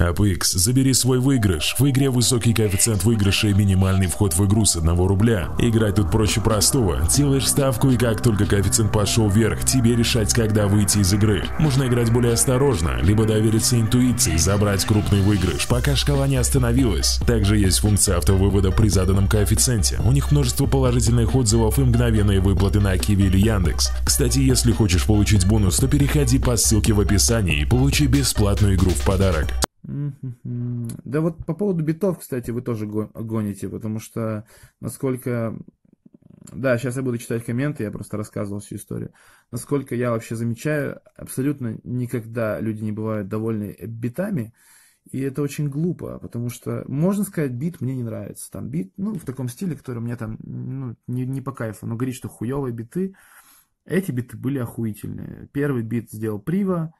AppX, забери свой выигрыш. В игре высокий коэффициент выигрыша и минимальный вход в игру с 1 рубля. Играть тут проще простого. Делаешь ставку и как только коэффициент пошел вверх, тебе решать, когда выйти из игры. Можно играть более осторожно, либо довериться интуиции, забрать крупный выигрыш, пока шкала не остановилась. Также есть функция автовывода при заданном коэффициенте. У них множество положительных отзывов и мгновенные выплаты на Киви или Яндекс. Кстати, если хочешь получить бонус, то переходи по ссылке в описании и получи бесплатную игру в подарок. Да вот по поводу битов, кстати, вы тоже гоните, потому что насколько... Да, сейчас я буду читать комменты, я просто рассказывал всю историю. Насколько я вообще замечаю, абсолютно никогда люди не бывают довольны битами, и это очень глупо, потому что, можно сказать, бит мне не нравится. Там бит, ну, в таком стиле, который мне там, ну, не, не по кайфу, но говорит, что хуевые биты. Эти биты были охуительные. Первый бит сделал Прива,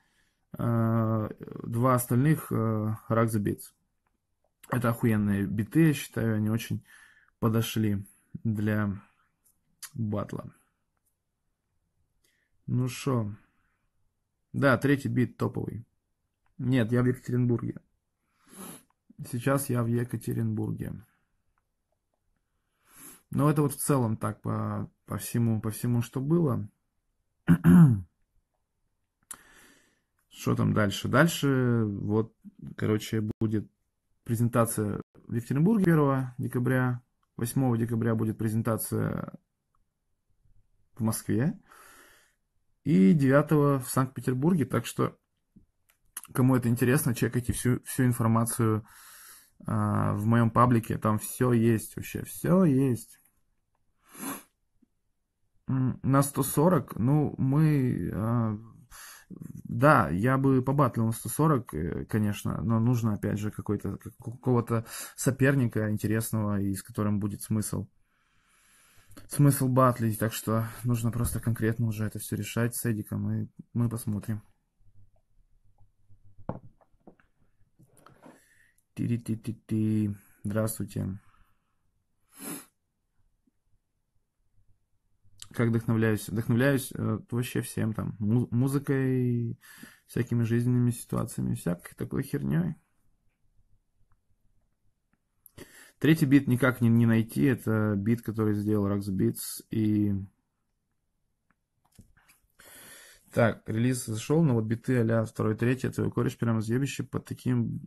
два остальных Rack the Beats. Это охуенные биты, я считаю, они очень подошли для батла. Ну что? Да, третий бит топовый. Нет, я в Екатеринбурге. Сейчас я в Екатеринбурге. Но это вот в целом так по, по всему, по всему, что было. Что там дальше? Дальше, вот, короче, будет презентация в Екатеринбурге 1 декабря. 8 декабря будет презентация в Москве. И 9 в Санкт-Петербурге. Так что, кому это интересно, чекайте всю, всю информацию а, в моем паблике. Там все есть вообще, все есть. На 140, ну, мы а, да, я бы побатлил на 140, э, конечно, но нужно, опять же, какой-то, какого-то соперника интересного, и с которым будет смысл. Смысл батлить, так что нужно просто конкретно уже это все решать с Эдиком, и мы посмотрим. Ти-ти-ти-ти. Здравствуйте. Как вдохновляюсь? Вдохновляюсь э, вообще всем там, музыкой, всякими жизненными ситуациями, всякой такой херней. Третий бит никак не, не найти, это бит, который сделал the Beats, и... Так, релиз зашел, но вот биты а-ля второй, третий, твой кореш прямо съебище под таким,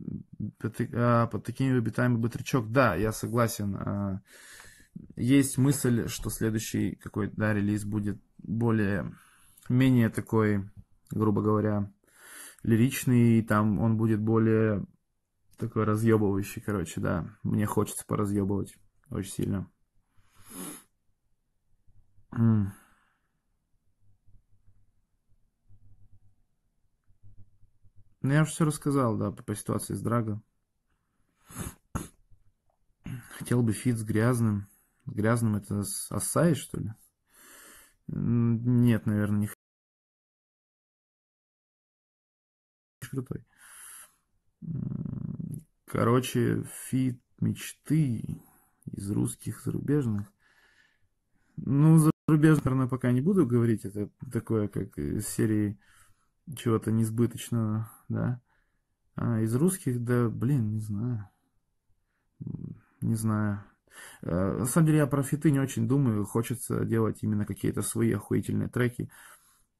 под, а, под такими битами батрячок. Да, я согласен. А, есть мысль, что следующий какой-то да, релиз будет более, менее такой, грубо говоря, лиричный, и там он будет более такой разъебывающий, короче, да. Мне хочется поразъебывать очень сильно. Mm. Ну, я уже все рассказал, да, по, по ситуации с Драго. Хотел бы feat с Грязным. Грязным это с Асай, что ли? Нет, наверное, не крутой. Короче, feat мечты из русских зарубежных. Ну, зарубежных, наверное, пока не буду говорить. Это такое, как из серии чего-то несбыточного, да. А из русских, да, блин, не знаю. Не знаю. Э, на самом деле я про фиты не очень думаю, хочется делать именно какие-то свои охуительные треки,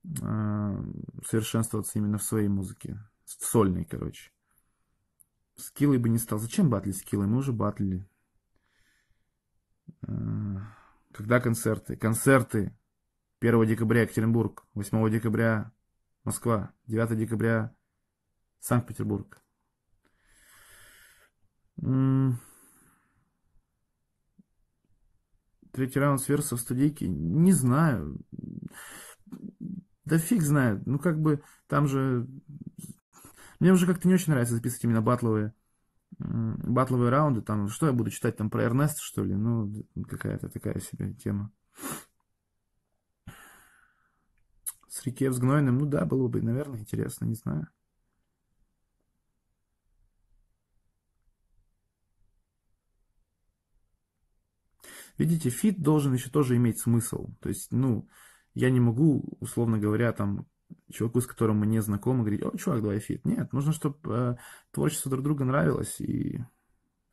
э, совершенствоваться именно в своей музыке, в сольной, короче. Скиллы бы не стал. Зачем батлить скиллы? Мы уже батлили. Э, когда концерты? Концерты 1 декабря Екатеринбург, 8 декабря Москва, 9 декабря Санкт-Петербург. Третий раунд с Версов студийки? Не знаю. Да фиг знает. Ну, как бы, там же... Мне уже как-то не очень нравится записывать именно батловые, батловые раунды. Там, что я буду читать там про Эрнеста, что ли? Ну, какая-то такая себе тема. С Rickey F с Гнойным, ну да, было бы, наверное, интересно, не знаю. Видите, feat должен еще тоже иметь смысл. То есть, ну, я не могу, условно говоря, там, чуваку, с которым мы не знакомы, говорить, о, чувак, давай feat. Нет, нужно, чтобы э, творчество друг друга нравилось и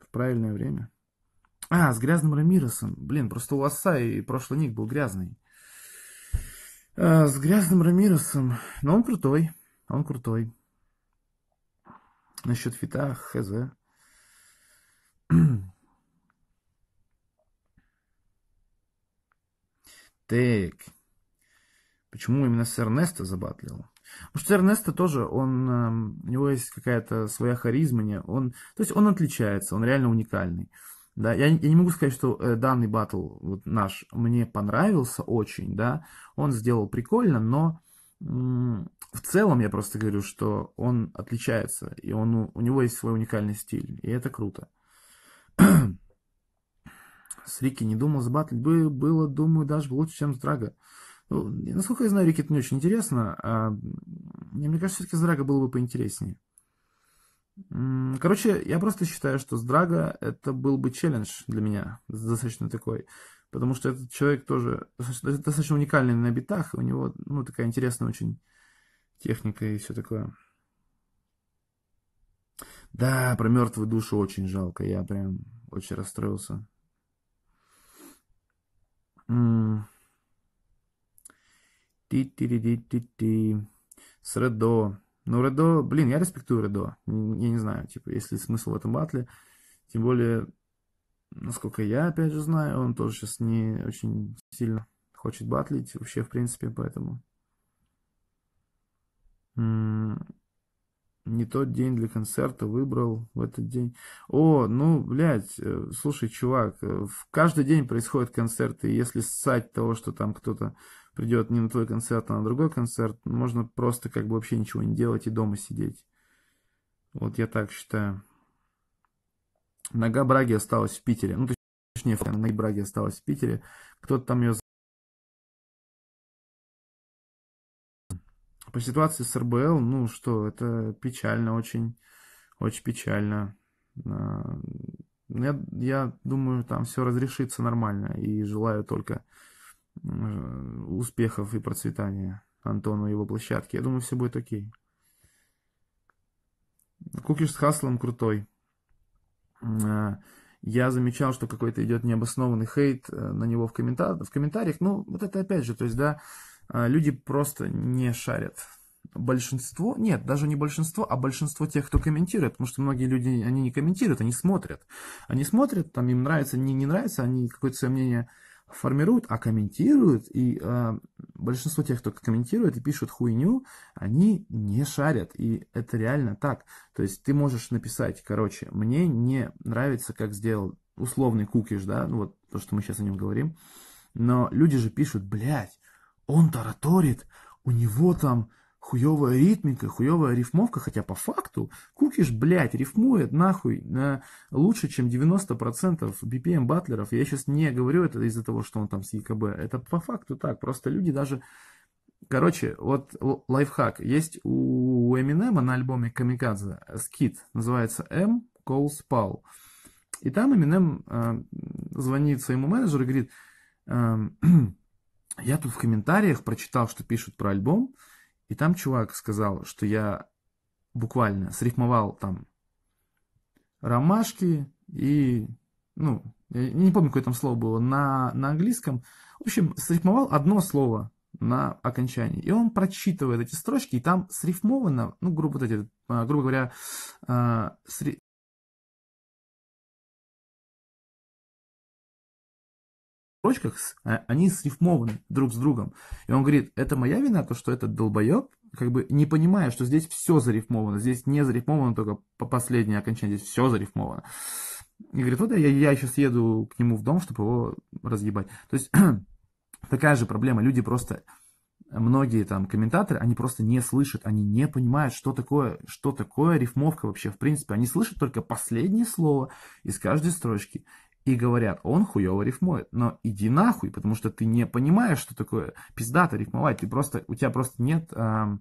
в правильное время. А, с Грязным Рамиресом. Блин, просто у и прошлый ник был грязный. А, с грязным Рамиросом. Но он крутой. Он крутой. Насчет фита, хз. Так. Почему именно с Эрнеста забатлил? Потому что Эрнеста тоже, он, эм, у него есть какая-то своя харизма, он, то есть он отличается, он реально уникальный. Да, я, я не могу сказать, что э, данный батл вот наш мне понравился очень, да, он сделал прикольно, но в целом я просто говорю, что он отличается, и он, у него есть свой уникальный стиль, и это круто. С Рики не думал сбатлить, бы было, думаю, даже лучше, чем с Драго. Ну, насколько я знаю, Рики это не очень интересно, а мне кажется, все-таки с Драго было бы поинтереснее. Короче, я просто считаю, что с Драго это был бы челлендж для меня, достаточно такой. Потому что этот человек тоже достаточно уникальный на битах, у него ну, такая интересная очень техника и все такое. Да, про мертвую душу очень жалко, я прям очень расстроился. Ти-ти-ти-ти-ти. Средо. Ну, Редо, блин, я респектую Редо. Я не знаю, типа, есть ли смысл в этом батле. Тем более, насколько я, опять же, знаю, он тоже сейчас не очень сильно хочет батлить вообще, в принципе, поэтому... Не тот день для концерта выбрал в этот день. О, ну, блядь, э, слушай, чувак, э, в каждый день происходят концерты, и если ссать того, что там кто-то придет не на твой концерт, а на другой концерт, можно просто как бы вообще ничего не делать и дома сидеть. Вот я так считаю. Нога Браги осталась в Питере. Ну, точнее, нога Браги осталась в Питере. Кто-то там ее... По ситуации с РБЛ, ну что, это печально очень. Очень печально. А, я, я думаю, там все разрешится нормально. И желаю только успехов и процветания Антону и его площадке. Я думаю, все будет окей. Кукиш с Хаслом крутой. Э, я замечал, что какой-то идет необоснованный хейт э, на него в, комментар... в комментариях. Ну, вот это опять же, то есть, да, люди просто не шарят. Большинство, нет, даже не большинство, а большинство тех, кто комментирует, потому что многие люди, они не комментируют, они смотрят. Они смотрят, там им нравится, не, не нравится, они какое-то свое мнение формируют, а комментируют, и э, большинство тех, кто комментирует и пишут хуйню, они не шарят, и это реально так. То есть ты можешь написать, короче, мне не нравится, как сделал условный кукиш, да, ну вот то, что мы сейчас о нем говорим, но люди же пишут, блядь, он тараторит, у него там хуевая ритмика, хуевая рифмовка, хотя по факту Кукиш, блядь, рифмует нахуй на лучше, чем 90% BPM батлеров. Я сейчас не говорю это из-за того, что он там с ЕКБ. Это по факту так. Просто люди даже... Короче, вот лайфхак. Есть у Эминема на альбоме Камикадзе скит, называется M Calls Paul. И там Эминем э, звонит своему менеджеру и говорит, э, я тут в комментариях прочитал, что пишут про альбом, и там чувак сказал, что я буквально срифмовал там ромашки и, ну, я не помню, какое там слово было, на, на английском. В общем, срифмовал одно слово на окончании. И он прочитывает эти строчки, и там срифмовано, ну, грубо, вот эти, а, грубо говоря, а, сри... строчках, а, они срифмованы друг с другом. И он говорит, это моя вина, то, что этот долбоеб, как бы не понимая, что здесь все зарифмовано, здесь не зарифмовано только по последнее окончание, здесь все зарифмовано. И говорит, вот я, я сейчас еду к нему в дом, чтобы его разъебать. То есть такая же проблема. Люди просто, многие там комментаторы, они просто не слышат, они не понимают, что такое, что такое рифмовка вообще в принципе. Они слышат только последнее слово из каждой строчки и говорят, он хуево рифмует. Но иди нахуй, потому что ты не понимаешь, что такое пиздато рифмовать. Ты просто, у тебя просто нет, э,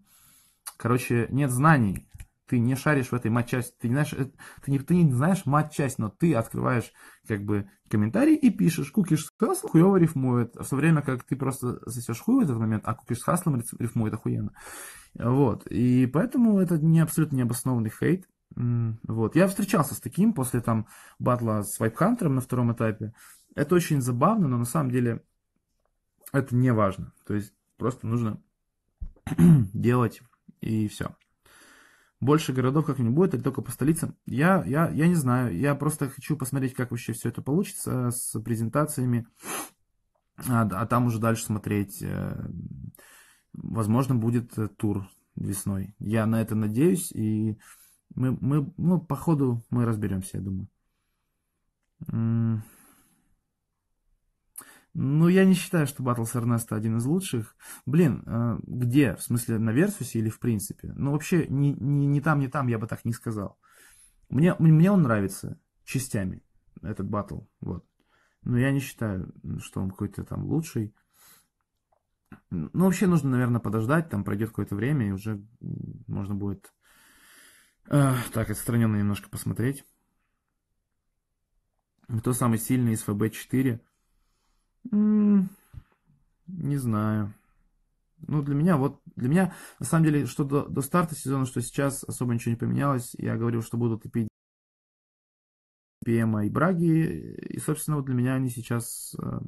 короче, нет знаний. ты не шаришь в этой матчасти, ты не знаешь, э, ты не, ты не знаешь матчасть, но ты открываешь как бы комментарий и пишешь, кукиш с хаслом хуево рифмует, в то время как ты просто засешь хуй в этот момент, а кукиш с хаслом рифмует охуенно. Вот, и поэтому это не абсолютно необоснованный хейт. Вот, я встречался с таким после там батла с Вайпхантером на втором этапе. Это очень забавно, но на самом деле это не важно. То есть просто нужно делать и все. Больше городов как не будет, или только по столицам? Я, я, я не знаю. Я просто хочу посмотреть, как вообще все это получится с презентациями. А, а там уже дальше смотреть. Э, возможно, будет э, тур весной. Я на это надеюсь. И мы, мы ну, по ходу мы разберемся, я думаю. Ну, я не считаю, что Battles Ernesto один из лучших. Блин, э, где? В смысле, на Versus или в принципе? Ну, вообще, ни, ни, ни там, ни там я бы так не сказал. Мне, мне он нравится частями, этот батл, вот. Но я не считаю, что он какой-то там лучший. Ну, вообще нужно, наверное, подождать, там пройдет какое-то время, и уже можно будет так отстраненно немножко посмотреть. Кто самый сильный из ФБ-4? Не знаю. Ну, для меня, вот, для меня, на самом деле, что до, до старта сезона, что сейчас особо ничего не поменялось. Я говорил, что будут и ПМа и Браги, и, собственно, вот для меня они сейчас э,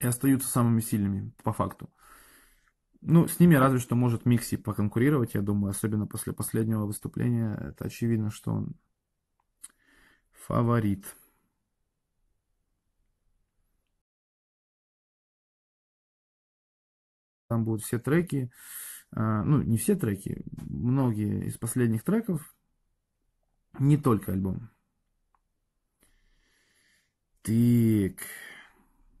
и остаются самыми сильными, по факту. Ну, с ними разве что может Микси поконкурировать, я думаю, особенно после последнего выступления. Это очевидно, что он фаворит. Там будут все треки, а, ну, не все треки, многие из последних треков, не только альбом. Так,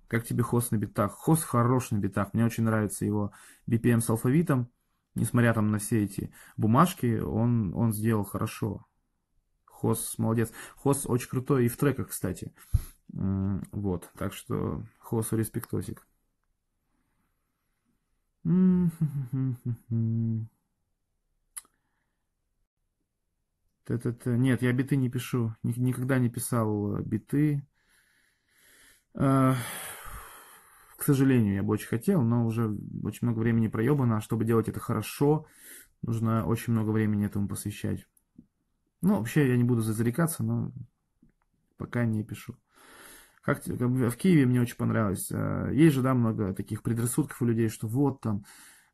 как тебе хост на битах? Хост хорош на битах, мне очень нравится его BPM с алфавитом, несмотря там на все эти бумажки, он, он сделал хорошо. Хос молодец. Хос очень крутой и в треках, кстати. Вот, так что Хосу респектосик. Нет, я биты не пишу. Никогда не писал э, биты. К сожалению, я бы очень хотел, но уже очень много времени проебано. А чтобы делать это хорошо, нужно очень много времени этому посвящать. Ну, вообще, я не буду зарекаться, но пока не пишу. Как, в Киеве мне очень понравилось. Э, есть же, да, много таких предрассудков у людей, что вот там,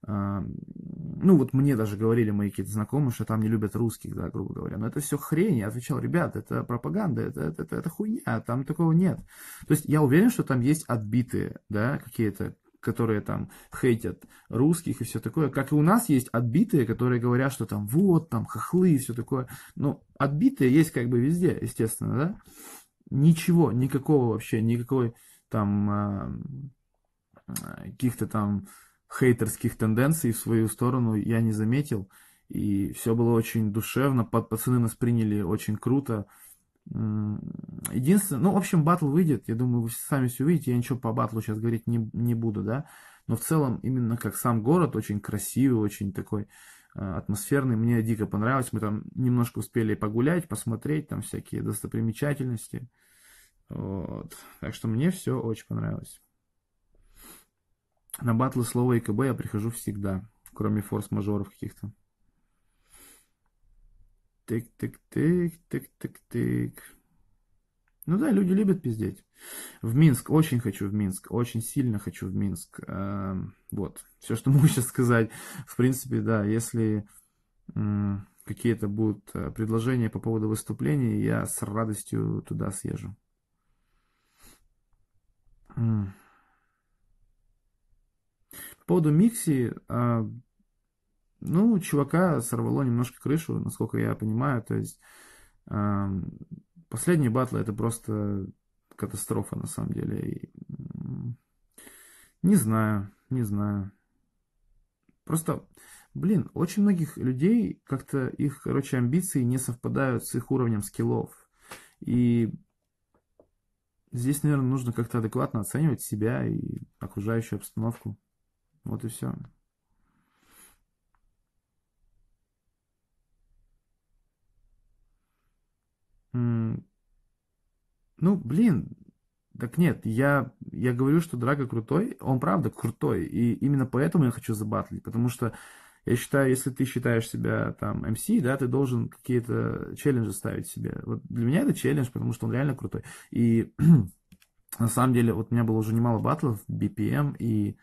ну вот мне даже говорили мои какие-то знакомые, что там не любят русских, да, грубо говоря. Но это все хрень. Я отвечал, ребят, это пропаганда, это, это, это, это хуйня, там такого нет. То есть я уверен, что там есть отбитые, да, какие-то которые там хейтят русских и все такое, как и у нас есть отбитые, которые говорят, что там вот, там хохлы и все такое. Ну, отбитые есть как бы везде, естественно, да ничего, никакого вообще, никакой там а, каких-то там хейтерских тенденций в свою сторону я не заметил. И все было очень душевно, пацаны нас приняли очень круто. Единственное, ну, в общем, батл выйдет, я думаю, вы сами все увидите, я ничего по батлу сейчас говорить не, не буду, да, но в целом именно как сам город очень красивый, очень такой Э, атмосферный, мне дико понравилось. Мы там немножко успели погулять, посмотреть там всякие достопримечательности. Вот. Так что мне все очень понравилось. На батлы слова ИКБ я прихожу всегда, кроме форс-мажоров каких-то. Тык-тык-тык, тык-тык-тык. Ну да, люди любят пиздеть. В Минск, очень хочу в Минск, очень сильно хочу в Минск. Эм, вот, все, что могу сейчас сказать. В принципе, да, если какие-то будут э, предложения по поводу выступлений, я с радостью туда съезжу. Поводу Микси, а, ну, чувака сорвало немножко крышу, насколько я понимаю, то есть Последние батлы это просто катастрофа на самом деле. Не знаю, не знаю. Просто, блин, очень многих людей как-то их, короче, амбиции не совпадают с их уровнем скиллов. И здесь, наверное, нужно как-то адекватно оценивать себя и окружающую обстановку. Вот и все. Ну, блин, так нет, я, я говорю, что Драго крутой, он правда крутой, и именно поэтому я хочу забатлить, потому что я считаю, если ты считаешь себя там эм MC, да, ты должен какие-то челленджи ставить себе. Вот для меня это челлендж, потому что он реально крутой. И на самом деле, вот у меня было уже немало батлов, BPM, эм, и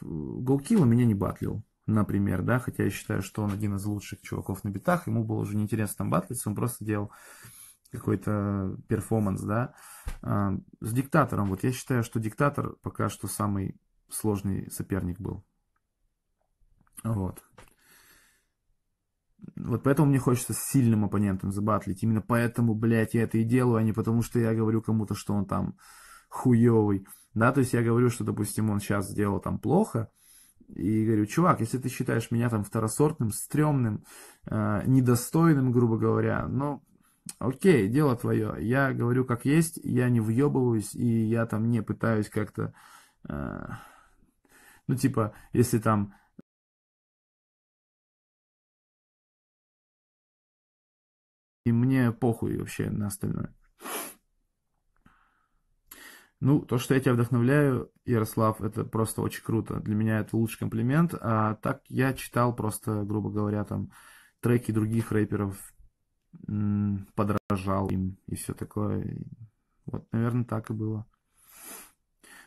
Голкилла меня не батлил, например, да, хотя я считаю, что он один из лучших чуваков на битах, ему было уже неинтересно там батлиться, он просто делал какой-то перформанс, да. А, с диктатором, вот я считаю, что диктатор пока что самый сложный соперник был. Вот. Вот поэтому мне хочется с сильным оппонентом забатлить. Именно поэтому, блядь, я это и делаю, а не потому, что я говорю кому-то, что он там хуёвый. Да, то есть я говорю, что, допустим, он сейчас сделал там плохо, и говорю, чувак, если ты считаешь меня там второсортным, стрёмным, э, недостойным, грубо говоря, ну, окей, дело твое. Я говорю как есть, я не въебываюсь, и я там не пытаюсь как-то, э, ну, типа, если там и мне похуй вообще на остальное. Ну, то, что я тебя вдохновляю, Ярослав, это просто очень круто. Для меня это лучший комплимент. А так я читал просто, грубо говоря, там треки других рэперов, подражал им и все такое. Вот, наверное, так и было.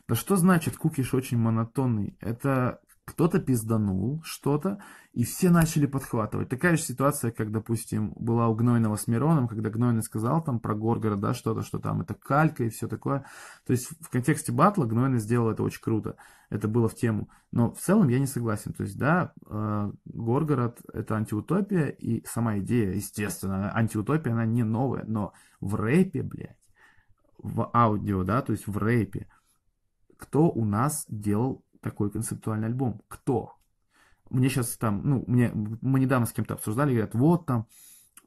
Да что значит кукиш очень монотонный? Это кто-то пизданул что-то, и все начали подхватывать. Такая же ситуация, как, допустим, была у Гнойного с Мироном, когда Гнойный сказал там про Горгород, да, что-то, что там это калька и все такое. То есть в контексте батла Гнойный сделал это очень круто. Это было в тему. Но в целом я не согласен. То есть, да, э, Горгород это антиутопия, и сама идея, естественно, антиутопия, она не новая, но в рэпе, блядь, в аудио, да, то есть в рэпе, кто у нас делал такой концептуальный альбом. Кто? Мне сейчас там, ну, мне, мы недавно с кем-то обсуждали, говорят, вот там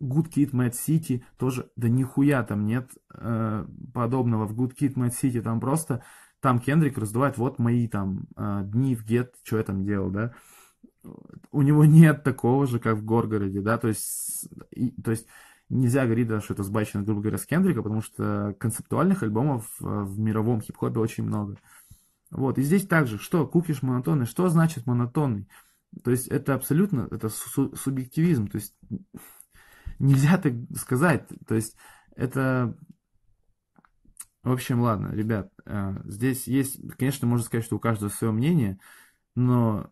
Good Kid, Mad City тоже, да нихуя там нет э, подобного в Good Kid, Mad City, там просто, там Кендрик раздувает, вот мои там э, дни в Get, что я там делал, да, у него нет такого же, как в Горгороде, да, то есть, и, то есть нельзя говорить, да, что это сбачено, грубо говоря, с Кендрика, потому что концептуальных альбомов э, в мировом хип-хопе очень много. Вот, и здесь также, что кукиш монотонный, что значит монотонный? То есть это абсолютно, это су- субъективизм, то есть нельзя так сказать, то есть это, в общем, ладно, ребят, э, здесь есть, конечно, можно сказать, что у каждого свое мнение, но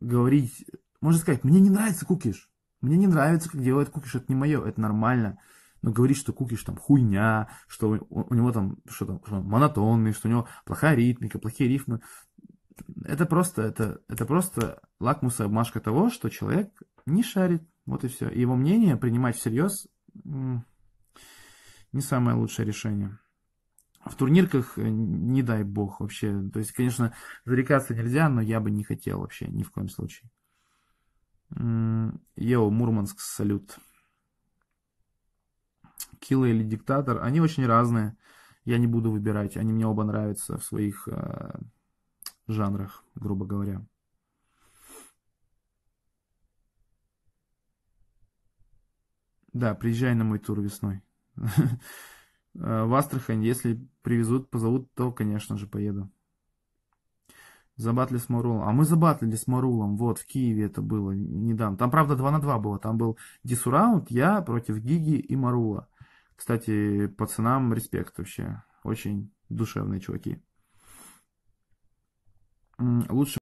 говорить, можно сказать, мне не нравится кукиш, мне не нравится, как делает кукиш, это не мое, это нормально, но говорить, что Кукиш там хуйня, что у, у него там что там что он монотонный, что у него плохая ритмика, плохие рифмы, это просто, это, это просто лакмусовая бумажка того, что человек не шарит, вот и все. Его мнение принимать всерьез не самое лучшее решение. В турнирках э, не дай бог вообще. То есть, конечно, зарекаться нельзя, но я бы не хотел вообще ни в коем случае. Йоу, Мурманск, салют. Килла или Диктатор, они очень разные. Я не буду выбирать, они мне оба нравятся в своих э, жанрах, грубо говоря. Да, приезжай на мой тур весной. Э, в Астрахань, если привезут, позовут, то, конечно же, поеду. Забатли с Марулом. А мы забатлили с Марулом. Вот, в Киеве это было недавно. Там, правда, 2 на 2 было. Там был Дисураунд, я против Гиги и Марула. Кстати, пацанам респект вообще. Очень душевные чуваки. Лучше